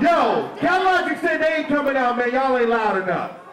Yo, Cal Logic said they ain't coming out, man. Y'all ain't loud enough.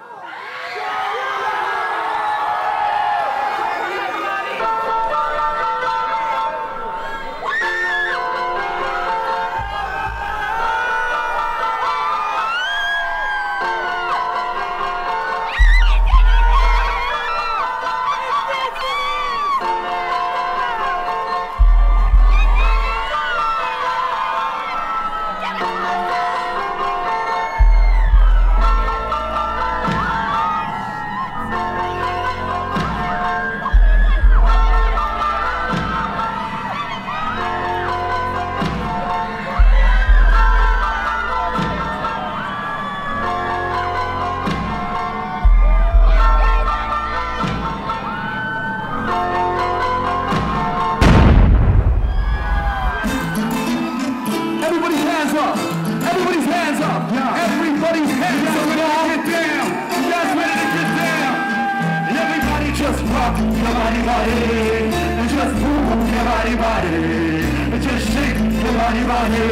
Body. And just shake your body, body.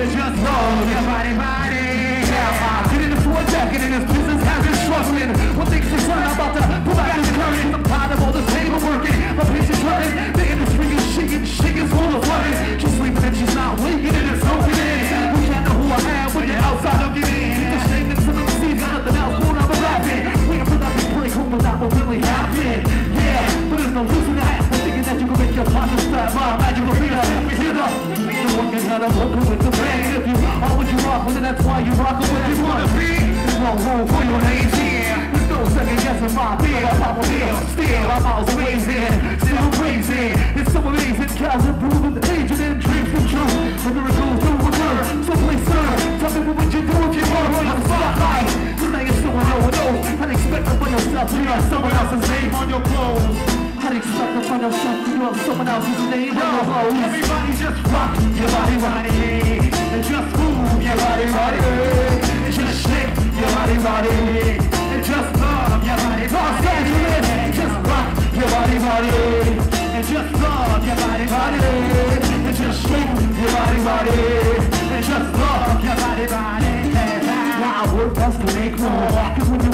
And just roll your body, body. Yeah, get in the floor jacket and this business the one a working with the band. If you are what you rock with, then that's why you rock with what you wanna be. There's no room for your names here. There's no second guessing my beer. I pop a deal, still I'm away here. Still crazy. It's so amazing, cause improving the agent and dreams come true. A miracle do occur. So please, sir, tell me what would you do if you were on the spotlight? Tonight is someone no one knows. I'd expect to find yourself have someone else's name on your clothes. I'd expect to find yourself to someone else's name clothes. Everybody just rock your body, body. And just move your body, body. And just shake your body, body. And just love your body, Los Angeles. Just rock your body, body. And just love your body, body. And just shake your body, body. And just love your body, body. Now I work best to make more. Cause when you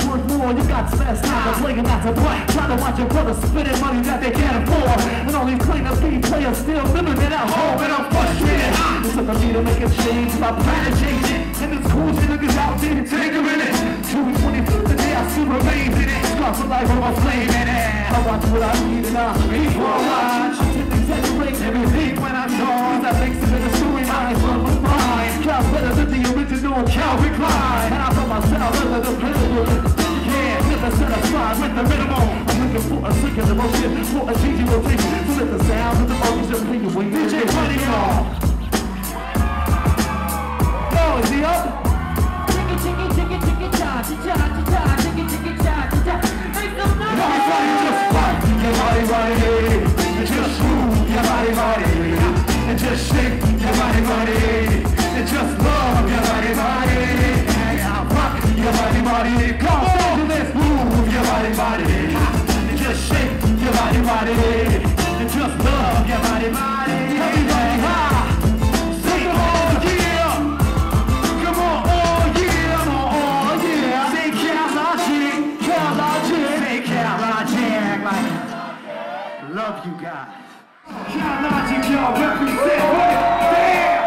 more, you got less time to play and not to play. Try to watch your brothers spending money that they can't afford. And all these clean up speed players still living it at home. And I'm frustrated. It's up to me to make a change. My plan to change it. And it's cool shit niggas out there take a minute. 225 the day I still remain in it. Scarf for life, I'm a flame in it. I watch what I need and I before I watch. I tend to exaggerate everything when I'm gone. That makes it in the storyline from my mind. Counts better than the original Calvin Klein. And I thought myself under the pinnacle. The minimal. I'm looking for a second emotion, for a changing rotation. So let the sound of the orchestra play away. DJ Honey Call. Yo, is he up? Everybody just rock your body, body. And just move your body, body. And just shake And just love your body, body. Everybody high. Yeah. Come on, oh yeah, love you guys. Y'all represent.